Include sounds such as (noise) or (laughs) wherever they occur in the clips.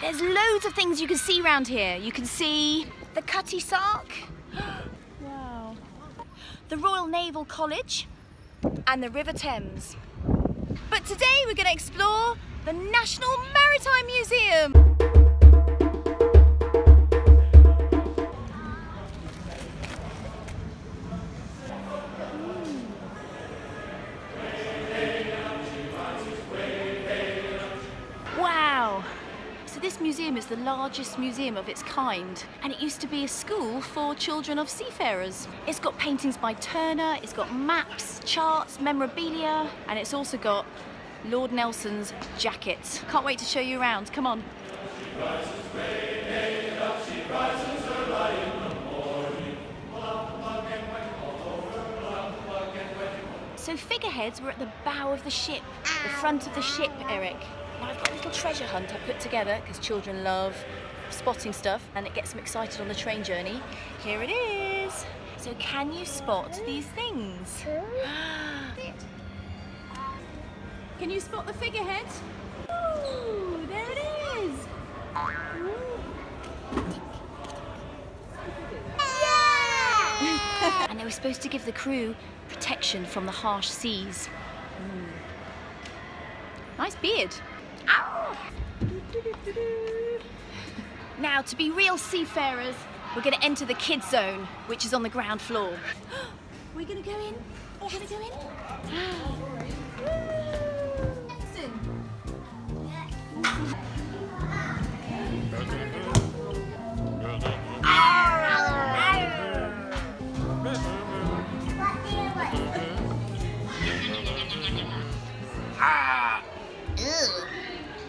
There's loads of things you can see around here. You can see the Cutty Sark. (gasps) wow. The Royal Naval College and the River Thames. But today we're going to explore the National Maritime Museum. Museum is the largest museum of its kind and it used to be a school for children of seafarers. It's got paintings by Turner, it's got maps, charts, memorabilia and it's also got Lord Nelson's jacket. Can't wait to show you around, come on. So figureheads were at the bow of the ship, the front of the ship, Eric. Now I've got a little treasure hunt I put together because children love spotting stuff and it gets them excited on the train journey. Here it is. So can you spot these things? Can you spot the figurehead? Ooh, there it is. (laughs) and they were supposed to give the crew protection from the harsh seas. Mm. Nice beard. To be real seafarers, we're going to enter the kids zone, which is on the ground floor. (gasps) We're going to go in. We're going to go in. (gasps)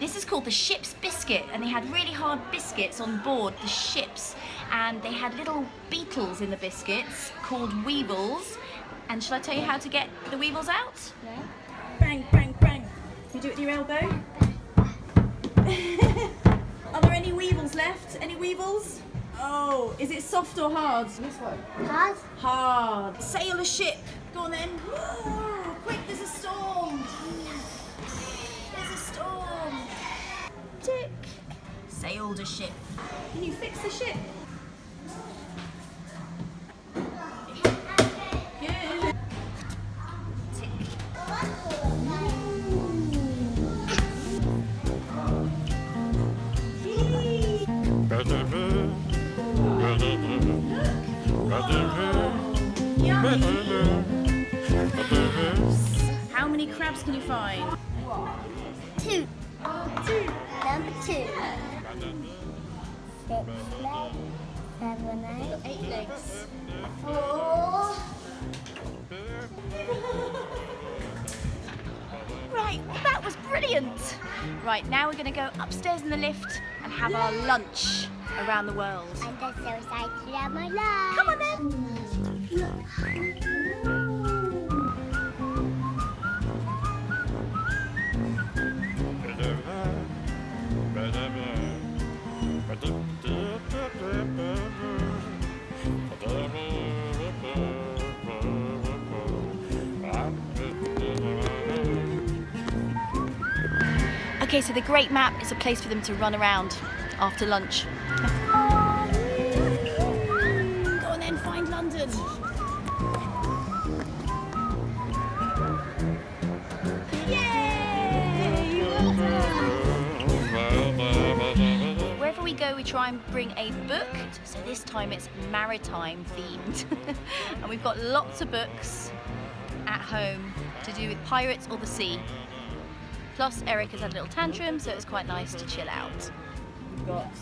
This is called the ship's biscuit, and they had really hard biscuits on board the ships, and they had little beetles in the biscuits called weevils. And shall I tell you how to get the weevils out? Yeah. Bang, bang, bang. You do it with your elbow. (laughs) Are there any weevils left? Any weevils? Oh, is it soft or hard? This way. Hard. Hard. Sail a ship. Go on then. Sailed a ship. Can you fix the ship? Good. Tick. How many crabs can you find? Two. Two. Number two. Six legs. Seven legs. Eight legs. Four. (laughs) Right, that was brilliant. Right, now we're going to go upstairs in the lift and have our lunch around the world. I'm just so excited about my life. Come on then. (laughs) Okay, so the Great Map is a place for them to run around after lunch. Go on then, find London. Yay! Wherever we go, we try and bring a book. So this time it's maritime themed. (laughs) and we've got lots of books at home to do with pirates or the sea. Plus, Eric has had a little tantrum, so it's quite nice to chill out. We've got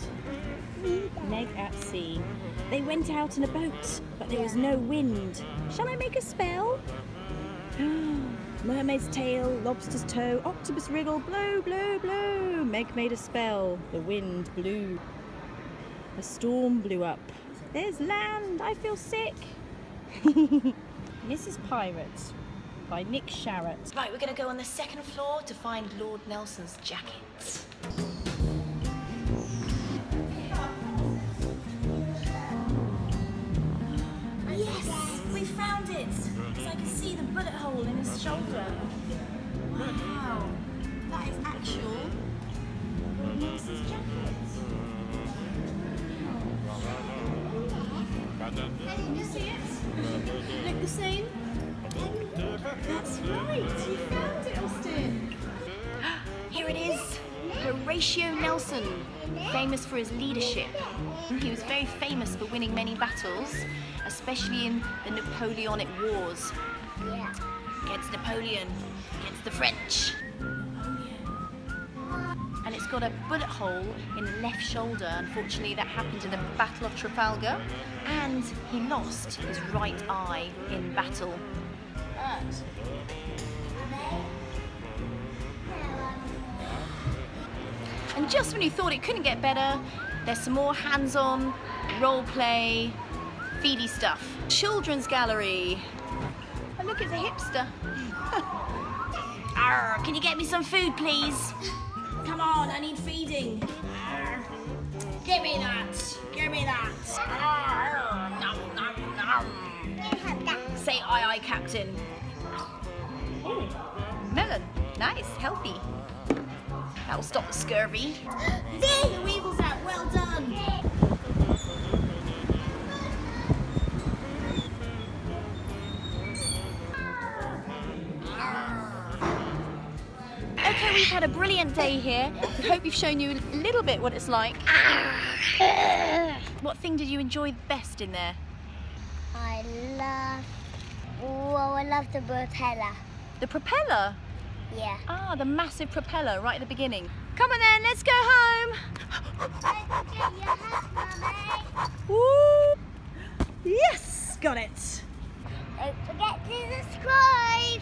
Meg at Sea. They went out in a boat, but there was no wind. Shall I make a spell? (gasps) Mermaid's tail, lobster's toe, octopus wriggle, blow, blow, blow. Meg made a spell. The wind blew. A storm blew up. There's land. I feel sick. (laughs) Mrs. Pirate by Nick Sharratt. Right, we're going to go on the second floor to find Lord Nelson's jacket. Yes, we found it! Because I can see the bullet hole in his shoulder. Wow, that is actual Nelson's jacket. Can you see it? Look the same? That's right, you found it, Austin. (gasps) Here it is, Horatio Nelson, famous for his leadership. He was very famous for winning many battles, especially in the Napoleonic Wars against Napoleon, against the French. And it's got a bullet hole in the left shoulder. Unfortunately, that happened in the Battle of Trafalgar. And he lost his right eye in battle. And just when you thought it couldn't get better, there's some more hands-on, role-play, feedy stuff. Children's gallery. Oh, look, it's a hipster. (laughs) Arr, can you get me some food, please? Come on, I need feeding. Arr. Give me that. Give me that. Arr, nom, nom, nom. Say aye, aye, Captain. Ooh, melon. Nice, healthy. That'll stop the scurvy. (gasps) There, the weevil's out. Well done. Okay, we've had a brilliant day here. We hope we've shown you a little bit what it's like. (sighs) What thing did you enjoy the best in there? I love. Oh, I love the propeller. The propeller. Yeah. Ah, the massive propeller right at the beginning. Come on then, let's go home. Woo! Yes, got it. Don't forget to subscribe.